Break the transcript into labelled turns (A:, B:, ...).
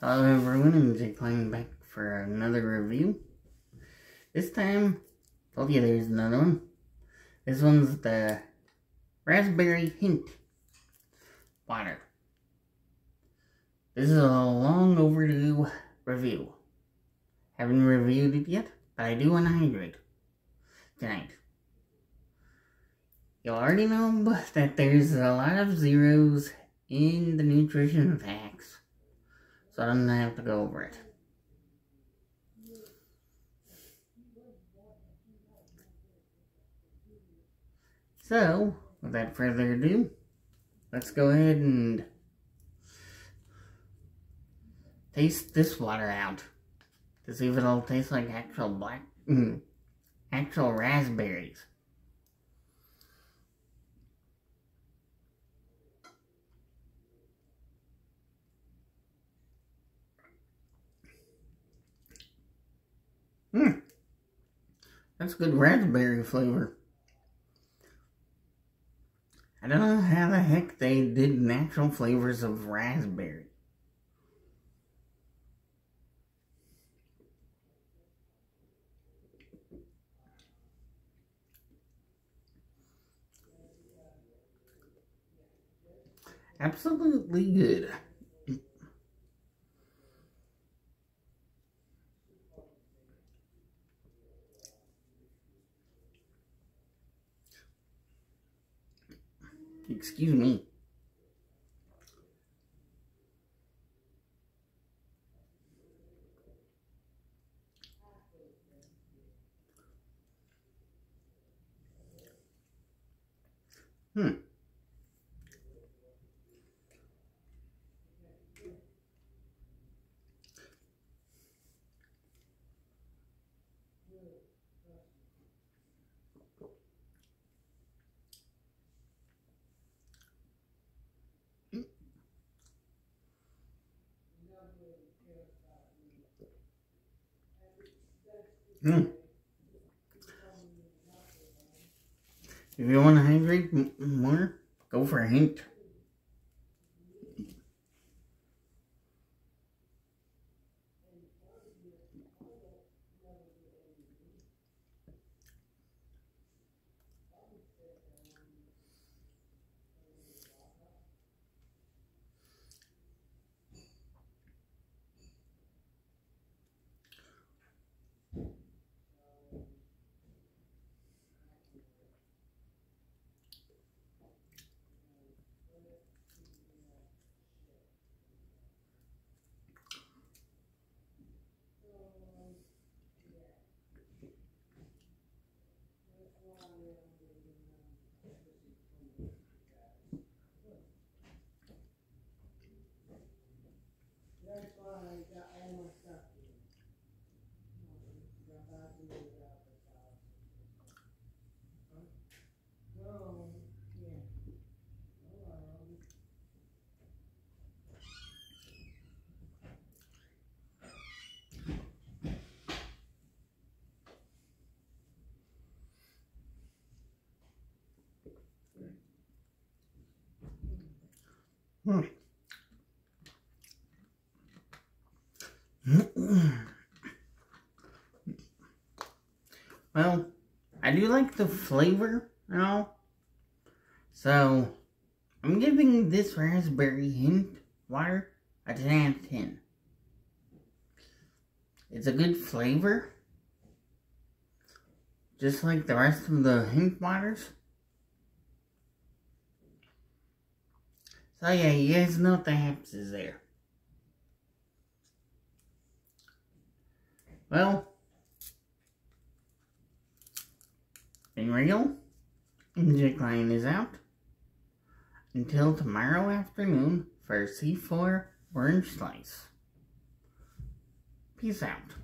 A: Hello everyone, I'm Jake Cline back for another review. This time, told you there's another one. This one's the Raspberry Hint Water. This is a long overdue review. Haven't reviewed it yet, but I do want to hydrate tonight. You already know that there's a lot of zeros in the nutrition facts, so I don't have to go over it. So, without further ado, let's go ahead and taste this water out to see if it'll taste like actual black, actual raspberries. Hmm. That's good raspberry flavor. I don't know how the heck they did natural flavors of raspberry. Absolutely good. Excuse me. Hmm. Mm. If you want to hydrate more, go for a hint. Hmm. well, I do like the flavor and all. So, I'm giving this raspberry hint water a 10 out of 10. It's a good flavor. Just like the rest of the hint waters. So yeah, you guys know what is there. Well, in real, Jake Lion is out. Until tomorrow afternoon for C4 Orange Slice. Peace out.